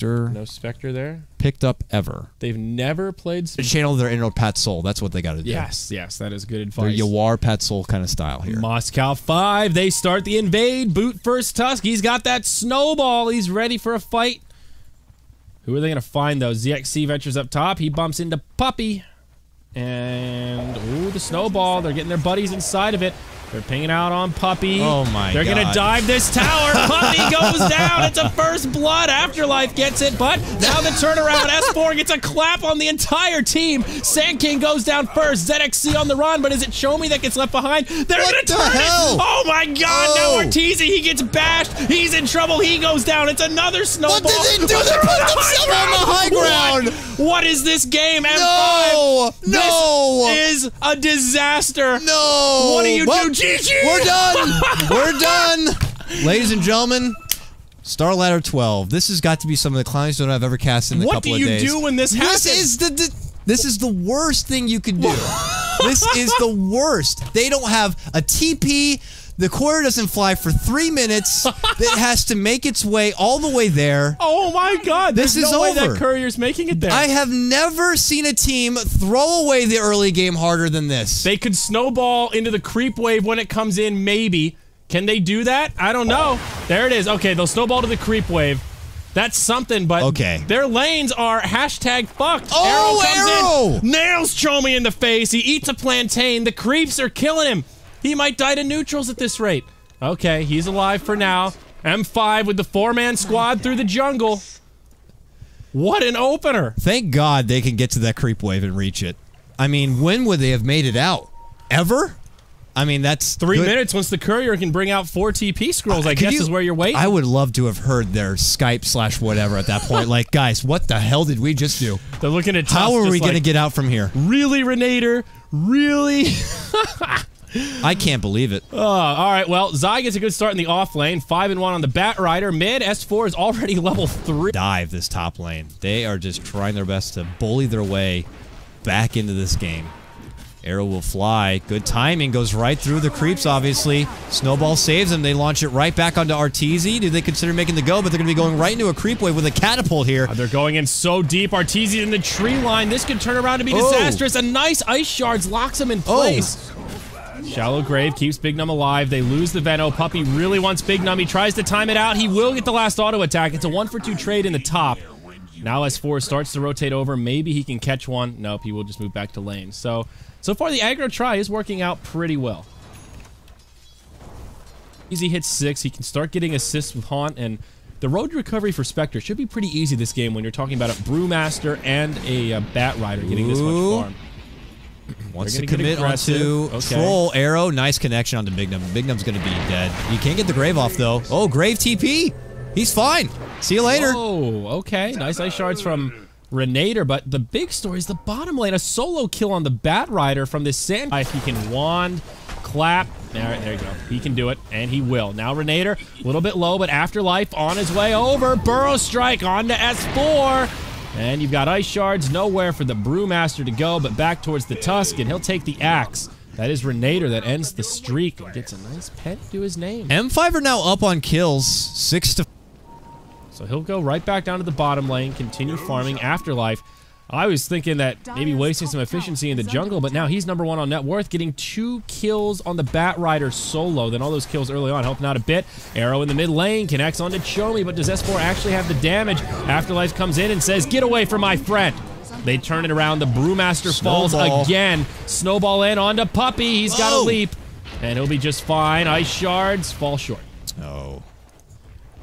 Spectre No Spectre there. picked up ever. They've never played. To channel their inner Pat Soul. That's what they got to do. Yes, yes, that is good advice. Their. Yawar Pat Soul kind of style here. Moscow 5, they start the invade. Boot first Tusk. He's got that snowball. He's ready for a fight. Who are they going to find, though? ZXC ventures up top. He bumps into Puppey. And, ooh, the snowball. They're getting their buddies inside of it. They're pinging out on Puppey. Oh, my god. They're gonna dive this tower. Puppey goes down. It's a first blood. Afterlife gets it, but now the turnaround. S4 gets a clap on the entire team. Sand King goes down first. ZXC on the run, but is it Chomi that gets left behind? They're What gonna the turn hell? it. Oh my God! Oh. Now Arteezy, he gets bashed. He's in trouble. He goes down. It's another snowball. What did they do? They put themselves on the high ground. What? What is this game? M5. No! No! This is a disaster. No! What do you Well, do? GG. We're done. We're done. Ladies and gentlemen, Star Ladder 12. This has got to be some of the clowns that I've ever cast in a What couple of days. What do you do when this happens? This is the, the this is the worst thing you could do. this is the worst. They don't have a TP. The quarter doesn't fly for three minutes. it has to make its way all the way there. Oh my God! This There's is no way over. that courier's making it there. I have never seen a team throw away the early game harder than this. They could snowball into the creep wave when it comes in, maybe. Can they do that? I don't know. There it is. Okay, they'll snowball to the creep wave. That's something, but Okay. their lanes are hashtag fucked. Oh, arrow comes Arrow! in, nails Chomi in the face. He eats a plantain. The creeps are killing him. He might die to neutrals at this rate. Okay, he's alive for now. M5 with the four-man squad through the jungle. What an opener. Thank God they can get to that creep wave and reach it. I mean, when would they have made it out? Ever? I mean, that's Three good. minutes once the courier can bring out four TP scrolls, I guess you- is where you're waiting. I would love to have heard their Skype slash whatever at that point. like, guys, what the hell did we just do? They're looking at How are we going to get out from here? Really, Renator? Really? I can't believe it. Uh, all right, well, Zai gets a good start in the off lane. 5 and 1 on the Bat Rider. Mid, S4 is already level 3. Dive this top lane. They are just trying their best to bully their way back into this game. Arrow will fly. Good timing. Goes right through the creeps, obviously. Snowball saves them. They launch it right back onto Arteezy. Do they consider making the go? But they're going to be going right into a creep wave with a catapult here. They're going in so deep. Arteezy in the tree line. This could turn around to be Oh. disastrous. A nice ice shards locks him in place. Shallow Grave keeps Big Num alive. They lose the Veno. Puppey really wants Big Num. He tries to time it out. He will get the last auto attack. It's a one for two trade in the top. Now S4 starts to rotate over. Maybe he can catch one. Nope, he will just move back to lane. So, so far the aggro try is working out pretty well. Easy hits six. He can start getting assists with Haunt, and the road recovery for Spectre should be pretty easy this game when you're talking about a Brewmaster and a, uh Bat Rider getting this much farm. Wants to commit onto Okay. Troll Arrow. Nice connection onto Big Num. Big Num's going to be dead. You can't get the Grave off, though. Oh, Grave TP. He's fine. See you later. Oh, okay. Nice ice shards from Renator, but the big story is the bottom lane. A solo kill on the Bat Rider from this Sand. If he can wand, clap. There, there you go. He can do it, and he will. Now Renator, a little bit low, but Afterlife on his way over. Burrow Strike onto S4. And you've got ice shards nowhere for the Brewmaster to go, but back towards the Tusk, and he'll take the axe. That is Renator that ends the streak and gets a nice pet to his name. M5 are now up on kills. Six to So he'll go right back down to the bottom lane, continue farming Afterlife. I was thinking that maybe wasting some efficiency in the jungle, but now he's number one on net worth, getting two kills on the Bat Rider solo. Then all those kills early on helping out a bit. Arrow in the mid lane connects onto Chomi, but does S4 actually have the damage? Afterlife comes in and says, get away from my friend. They turn it around. The Brewmaster falls again. Snowball in onto Puppey. He's got a leap. And he'll be just fine. Ice shards fall short. Oh.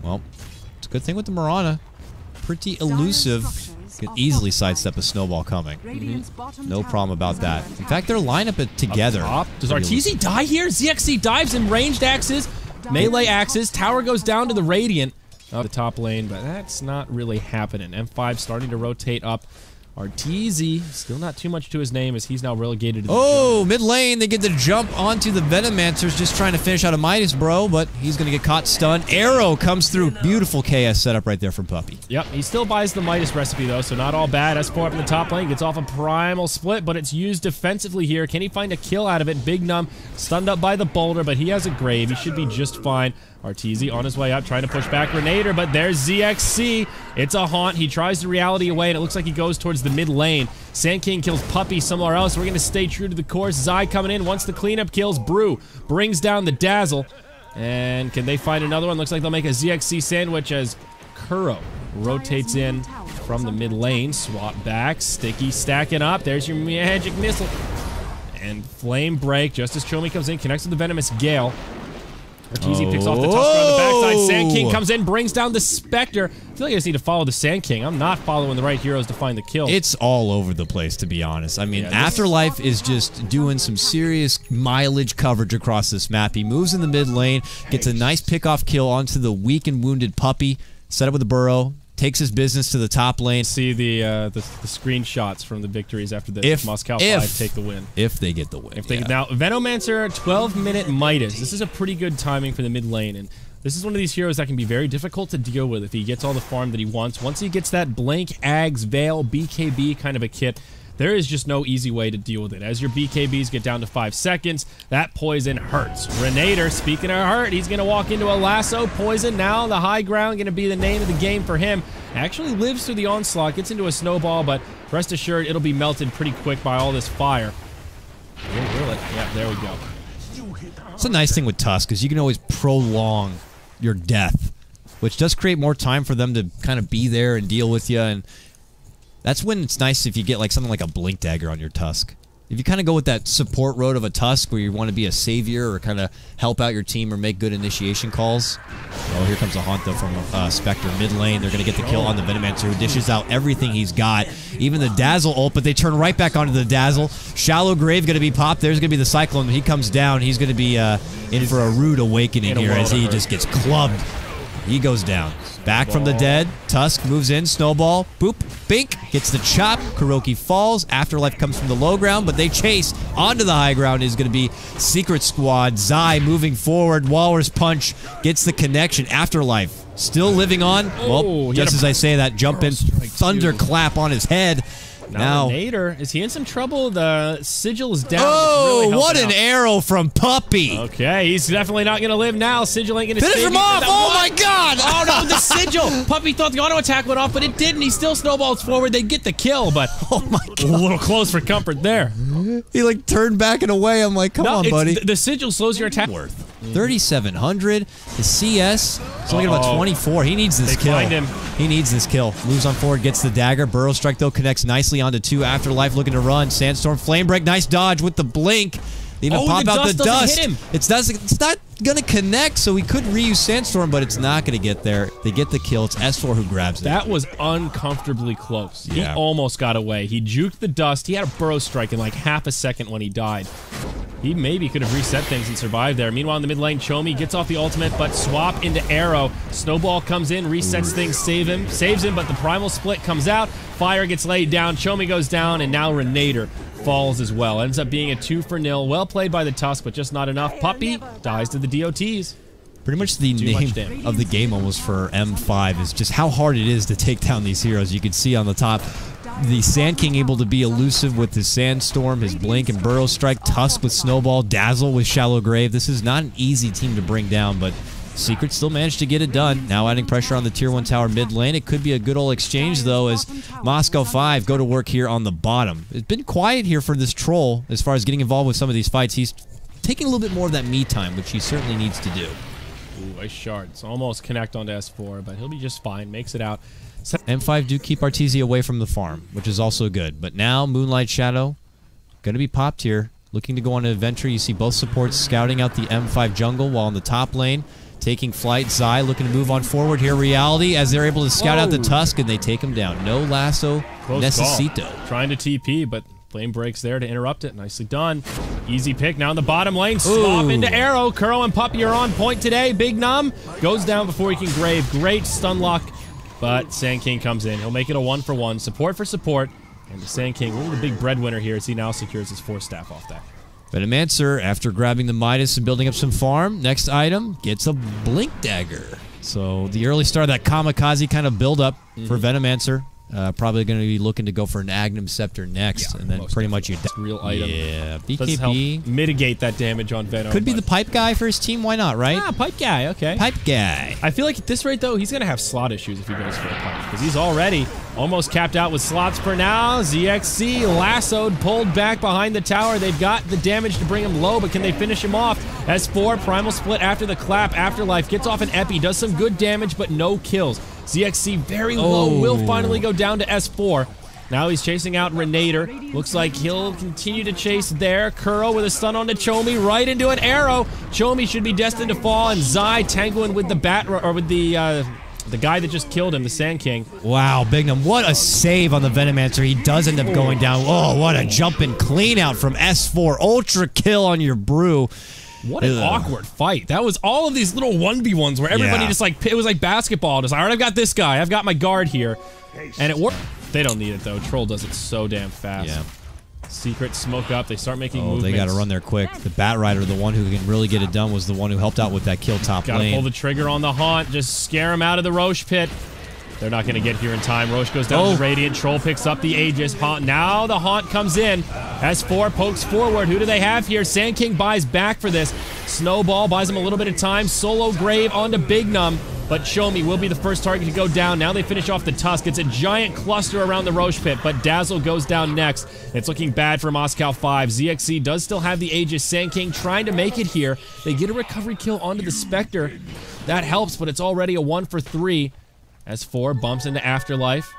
Well, it's a good thing with the Marana. Pretty elusive. Could easily sidestep a snowball coming. Mm-hmm. No problem about that. In fact, their lineup it together. Top. Does Pretty Arteezy die here? ZXC dives in ranged axes, melee axes. Tower goes down to the Radiant. Oh, the top lane, but that's not really happening. M5 starting to rotate up. Arteezy, still not too much to his name as he's now relegated to the Oh, mid lane, they get the jump onto the Venomancers, just trying to finish out a Midas, bro, but he's going to get caught stunned. Arrow comes through. Beautiful KS setup right there from Puppey. Yep, he still buys the Midas recipe though, so not all bad. S4 up in the top lane, gets off a primal split, but it's used defensively here. Can he find a kill out of it? Big Num stunned up by the boulder, but he has a grave. He should be just fine. Arteezy on his way up, trying to push back Renator, but there's ZXC. It's a haunt. He tries the reality away, and it looks like he goes towards the mid lane. Sand King kills Puppey somewhere else. We're going to stay true to the course. Zai coming in. Once the cleanup kills, Brew brings down the Dazzle. And can they find another one? Looks like they'll make a ZXC sandwich as Kuro rotates in from the mid lane. Swap back. Sticky stacking up. There's your magic missile. And Flame Break, just as Chomi comes in, connects with the Venomous Gale. Arteezy picks off the Tusker on the backside. Sand King Oh. comes in, brings down the Spectre. I feel like I just need to follow the Sand King. I'm not following the right heroes to find the kill. It's all over the place, to be honest. I mean, Yeah, Afterlife is just doing some serious mileage coverage across this map. He moves in the mid lane, gets a nice pickoff kill onto the weak and wounded puppy, set up with a burrow, takes his business to the top lane. See the, uh, the the screenshots from the victories after this. If- Moscow if- 5 take the win. If they get the win. If they yeah. now Venomancer 12 minute Midas. This is a pretty good timing for the mid lane and this is one of these heroes that can be very difficult to deal with if he gets all the farm that he wants. Once he gets that blank Ags Veil BKB kind of a kit, there is just no easy way to deal with it. As your BKBs get down to 5 seconds, that poison hurts. Renator, speaking of hurt, he's going to walk into a lasso poison. Now the high ground going to be the name of the game for him. Actually lives through the onslaught, gets into a snowball, but rest assured it'll be melted pretty quick by all this fire. Yeah, there we go. It's a nice thing with Tusk is you can always prolong your death, which does create more time for them to kind of be there and deal with you. And that's when it's nice if you get like something like a blink dagger on your Tusk. If you kind of go with that support road of a Tusk where you want to be a savior or kind of help out your team or make good initiation calls. Oh, here comes a haunt though from uh, Spectre mid lane. They're going to get the kill on the Venomancer who dishes out everything he's got. Even the Dazzle ult, but they turn right back onto the Dazzle. Shallow Grave going to be popped. There's going to be the Cyclone. He comes down, he's going to be uh, in for a rude awakening here as he just gets clubbed. He goes down. Back from the dead. Tusk moves in. Snowball. Boop. Bink. Gets the chop. KuroKy falls. Afterlife comes from the low ground, but they chase onto the high ground. Is going to be Secret Squad. Zai moving forward. Walrus Punch gets the connection. Afterlife still living on. Oh, well, had just as I say that, jump in. Thunderclap on his head. Now, Now. Nader, is he in some trouble? The sigil is down. Oh, really what an out. arrow from Puppey. Okay, he's definitely not going to live now. Sigil ain't going to Finish him off. Oh, my God. Oh no, the sigil! Puppey thought the auto attack went off, but it didn't. He still snowballs forward. They get the kill, but Oh, my a little close for comfort there. He like turned back and away. I'm like, come No, on, buddy. The, the sigil slows your attack. worth. Mm-hmm. 3,700. The CS is only about Uh-oh. 24. He needs this They kill. find him. He needs this kill. Moves on forward, gets the dagger. Burrow strike though connects nicely onto two. Afterlife looking to run. Sandstorm flame break. Nice dodge with the blink. They even Oh, pop the out dust the doesn't dust. hit him. It's does it's not gonna connect, so he could reuse Sandstorm, but it's not gonna get there. They get the kill. It's S4 who grabs it. That was uncomfortably close. Yeah. He almost got away. He juked the dust. He had a burrow strike in like half a second when he died. He maybe could have reset things and survived there. Meanwhile, in the mid lane, Chomi gets off the ultimate, but swap into arrow. Snowball comes in, resets things, save him, saves him, but the primal split comes out. Fire gets laid down. Chomi goes down, and now Renator falls as well. Ends up being a two for nil. Well played by the Tusk, but just not enough. Puppey dies to the DOTs. Pretty much the Too name damage. of the game almost for M5 is just how hard it is to take down these heroes. You can see on the top the Sand King able to be elusive with his Sandstorm, his Blink and Burrow Strike, Tusk with Snowball, Dazzle with Shallow Grave. This is not an easy team to bring down, but Secret still managed to get it done. Now adding pressure on the Tier 1 tower mid lane. It could be a good old exchange, though, as Moscow 5 go to work here on the bottom. It's been quiet here for this troll as far as getting involved with some of these fights. He's taking a little bit more of that me time, which he certainly needs to do. Ooh, a shards. Almost connect onto S4, but he'll be just fine. Makes it out. M5 do keep Arteezy away from the farm, which is also good. But now Moonlight Shadow going to be popped here. Looking to go on an adventure. You see both supports scouting out the M5 jungle while in the top lane. Taking flight. Zai looking to move on forward here. Reality as they're able to scout out the Tusk and they take him down. No lasso Close necesito. call. Trying to TP, but Flame breaks there to interrupt it. Nicely done. Easy pick. Now in the bottom lane. Swap Ooh. into arrow. Kuro and Puppey are on point today. Big Num goes down before he can grave. Great stun lock. But Sand King comes in. He'll make it a one for one. Support for support. And the Sand King, really the big breadwinner here as he now secures his four staff off that. Venomancer, after grabbing the Midas and building up some farm, next item gets a Blink Dagger. So the early start of that Kamikaze kind of build up for Venomancer. Uh, probably going to be looking to go for an Aghanim's Scepter next, Yeah, and then pretty much you. Real item. Yeah, BKB mitigate that damage on Venom. could be the pipe guy for his team. Why not? Right? Ah, pipe guy. Okay. Pipe guy. I feel like at this rate, though, he's going to have slot issues if he goes for a pipe because he's already almost capped out with slots for now. ZXC lassoed, pulled back behind the tower. They've got the damage to bring him low, but can they finish him off? S4, Primal Split after the clap. Afterlife gets off an Epi, does some good damage, but no kills. ZXC very low, Oh. will finally go down to S4. Now he's chasing out Renator. Looks like he'll continue to chase there. Kuro with a stun on the Chomi, right into an arrow. Chomi should be destined to fall, and Zai tangling with the bat or with the uh, the guy that just killed him, the Sand King. Wow, Bignum, what a save on the Venomancer. He does end up going down. Oh, what a jumping clean out from S4. Ultra kill on your brew. What an Ugh. awkward fight. That was all of these little 1v1s where everybody Yeah. just like, it was like basketball. Just, all right, I've got this guy. I've got my guard here. And it worked. They don't need it though. Troll does it so damn fast. Yeah. Secret smoke up. They start making Oh, movements. they got to run there quick. The Bat Rider, the one who can really get it done, was the one who helped out with that kill top Gotta lane. pull the trigger on the Haunt. Just scare him out of the Rosh pit. They're not going to get here in time. Rosh goes down Oh. to Radiant. Troll picks up the Aegis. Haunt. Now the Haunt comes in. S4 pokes forward. Who do they have here? Sand King buys back for this. Snowball buys him a little bit of time. Solo Grave onto Big Num. But Chomi will be the first target to go down. Now they finish off the Tusk. It's a giant cluster around the Rosh pit, but Dazzle goes down next. It's looking bad for Moscow 5. ZXC does still have the Aegis. Sand King trying to make it here. They get a recovery kill onto the Spectre. That helps, but it's already a one for three. S4 bumps into Afterlife.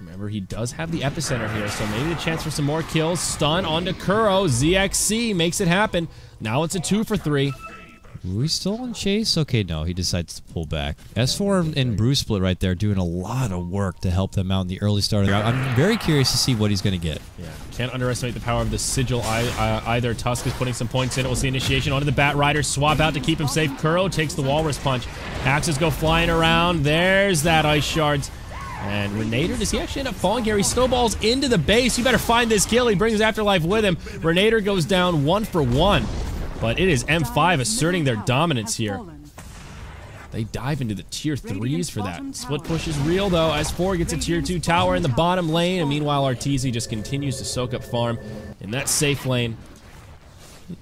Remember, he does have the epicenter here, so maybe a chance for some more kills. Stun onto Kuro. ZXC makes it happen. Now it's a two for three. Are we still on chase? Okay, no, he decides to pull back. S4 and Bruce Split right there doing a lot of work to help them out in the early start of the round. I'm very curious to see what he's going to get. Yeah, can't underestimate the power of the sigil uh, either. Tusk is putting some points in it. We'll see initiation onto the Bat Rider. Swap out to keep him safe. Kuro takes the Walrus Punch. Axes go flying around. There's that Ice Shards. And Renator, does he actually end up falling here? He snowballs into the base. You better find this kill. He brings Afterlife with him. Renator goes down one for one. But it is M5 asserting their dominance here. They dive into the tier 3s for that. Split push is real, though. S4 gets a tier 2 tower in the bottom lane, and meanwhile, Arteezy just continues to soak up farm in that safe lane.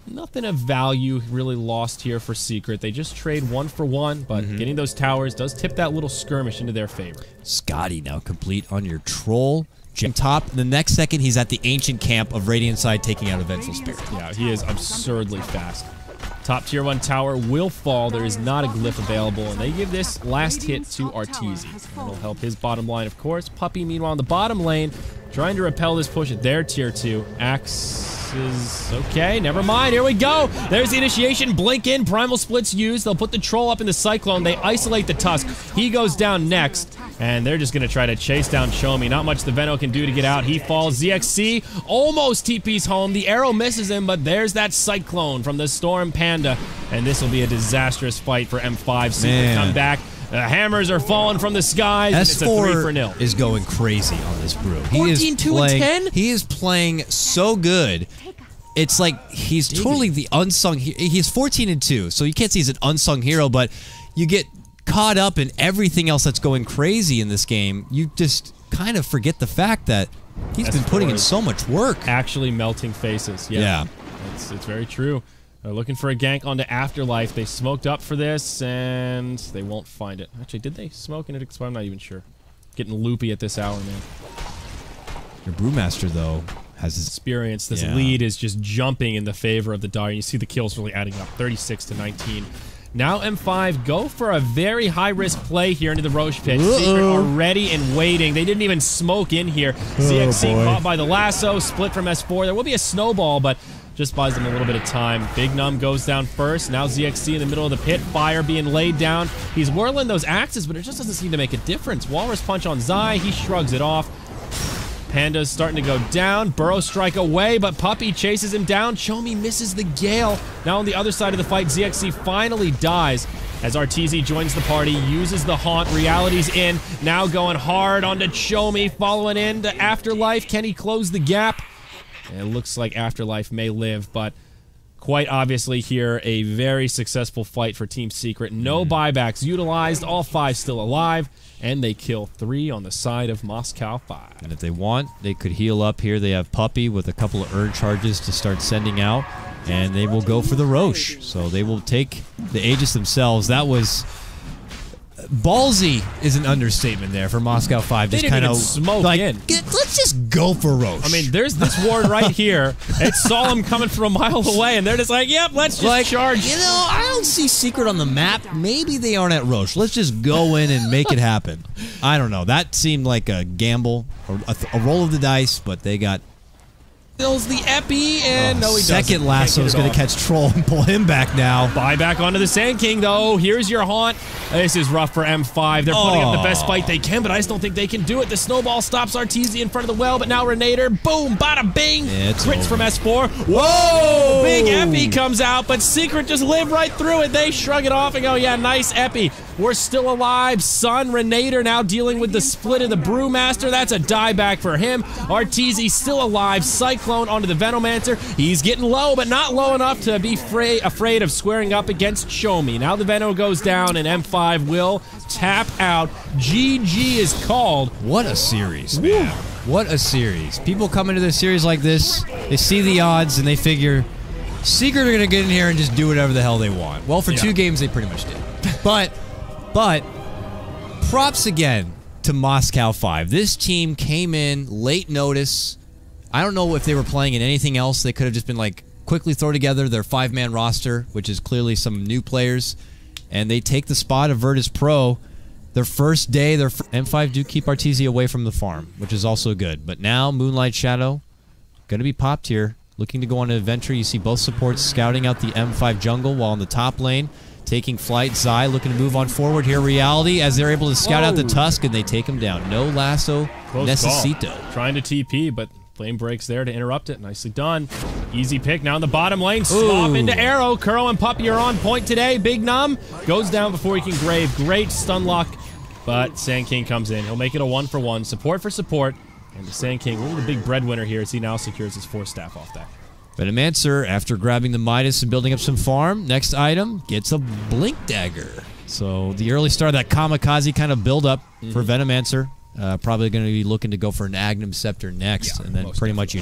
Nothing of value really lost here for Secret. They just trade one for one, but mm-hmm. getting those towers does tip that little skirmish into their favor. Scotty now complete on your troll. Jump top. The next second, he's at the ancient camp of Radiant Side taking out a Vengeful Spirit. Yeah, he is absurdly fast. Top tier 1 tower will fall. There is not a glyph available, and they give this last hit to Arteezy. It'll help his bottom line, of course. Puppey, meanwhile, in the bottom lane, trying to repel this push at their tier 2. Axe is okay. Never mind. Here we go. There's the initiation. Blink in. Primal splits used. They'll put the troll up in the cyclone. They isolate the tusk. He goes down next. And they're just going to try to chase down Chomi. Not much the Veno can do to get out. He falls. ZXC almost TP's home. The arrow misses him, but there's that Cyclone from the Storm Panda. And this will be a disastrous fight for M5. Secret Man. come back. The hammers are falling from the skies. and it's a three for nil. S4 is going crazy on this brew. He 14, is 2, and playing, 10? He is playing so good. It's like he's totally the unsung. he- He's 14 and 2, so you can't say he's an unsung hero, but you get caught up in everything else that's going crazy in this game. You just kind of forget the fact that he's been putting in so much work. Actually melting faces. Yeah. Yeah. It's, it's very true. They're looking for a gank onto Afterlife. They smoked up for this, and they won't find it. Actually, did they smoke and it expired? I'm not even sure. Getting loopy at this hour, man. Your brewmaster though has his Experience. This Yeah. lead is just jumping in the favor of the Dire. You see the kills really adding up. 36 to 19. Now M5 go for a very high risk play here into the Rosh pit. Secret are ready and waiting. They didn't even smoke in here. Oh, ZXC boy. caught by the lasso, split from S4. There will be a snowball, but just buys them a little bit of time. Big Num goes down first. Now ZXC in the middle of the pit. Fire being laid down. He's whirling those axes, but it just doesn't seem to make a difference. Walrus punch on Zai. He shrugs it off. Panda's starting to go down. Burrow strike away, but Puppey chases him down. Chomi misses the Gale. Now on the other side of the fight, ZXC finally dies as Arteezy joins the party, uses the haunt. Reality's in. Now going hard onto Chomi, following in to Afterlife. Can he close the gap? It looks like Afterlife may live, but quite obviously here a very successful fight for Team Secret. No hmm. buybacks utilized, all five still alive, and they kill three on the side of Moscow 5. And if they want, they could heal up here. They have Puppey with a couple of urn charges to start sending out, and they will go for the Rosh. So they will take the Aegis themselves. That was ballsy is an understatement there for Moscow 5. They Just kind of smoke like, in. "Get- let's just go for Rosh. I mean, there's this ward right here. It saw him coming from a mile away, and they're just like, yep, let's just like charge. You know, I don't see secret on the map. Maybe they aren't at Rosh. Let's just go in and make it happen. I don't know. That seemed like a gamble, or a, a roll of the dice, but they got Fills the epi, and oh, no, he doesn't. second Can't lasso is going to catch Troll and pull him back now. Buy back onto the Sand King, though. Here's your haunt. This is rough for M5. They're putting up the best oh. fight they can, but I just don't think they can do it. The snowball stops Arteezy in front of the well, but now Renator, boom, bada bing. It's Crits over. from S4. Whoa! Big Epi comes out, but Secret just live right through it. They shrug it off and go, yeah, nice Epi. We're still alive. Son Renator now dealing with the split of the Brewmaster. That's a dieback for him. Arteezy still alive. Cyclone onto the Venomancer. He's getting low, but not low enough to be fra- afraid of squaring up against Chomi. Now the Veno goes down, and M5 will tap out. GG is called. What a series, man. What a series. People come into this series like this, they see the odds, and they figure Secret are going to get in here and just do whatever the hell they want. Well, for Yeah. two games, they pretty much did. But, but, props again to Moscow 5. This team came in late notice. I don't know if they were playing in anything else. They could have just been like, quickly throw together their five man roster, which is clearly some new players, and they take the spot of Virtus Pro. Their first day, their fir- M5 do keep Arteezy away from the farm, which is also good. But now Moonlight Shadow going to be popped here, looking to go on an adventure. You see both supports scouting out the M5 jungle while in the top lane, taking flight. Zai looking to move on forward here. Reality as they're able to scout out the Tusk and they take him down. No lasso Close necesito. call. Trying to TP, but Flame breaks there to interrupt it. Nicely done. Easy pick now in the bottom lane. Swap into arrow. Kuro and Puppey are on point today. Big Num goes down before he can grave. Great stun lock, but Sand King comes in. He'll make it a one for one. Support for support. And the Sand King, really the big breadwinner here as he now secures his four staff off that. Venomancer, after grabbing the Midas and building up some farm, next item gets a Blink Dagger. So the early start of that Kamikaze kind of build up Mm-hmm. for Venomancer. Uh, probably going to be looking to go for an Aghanim's Scepter next, Yeah, and then pretty much you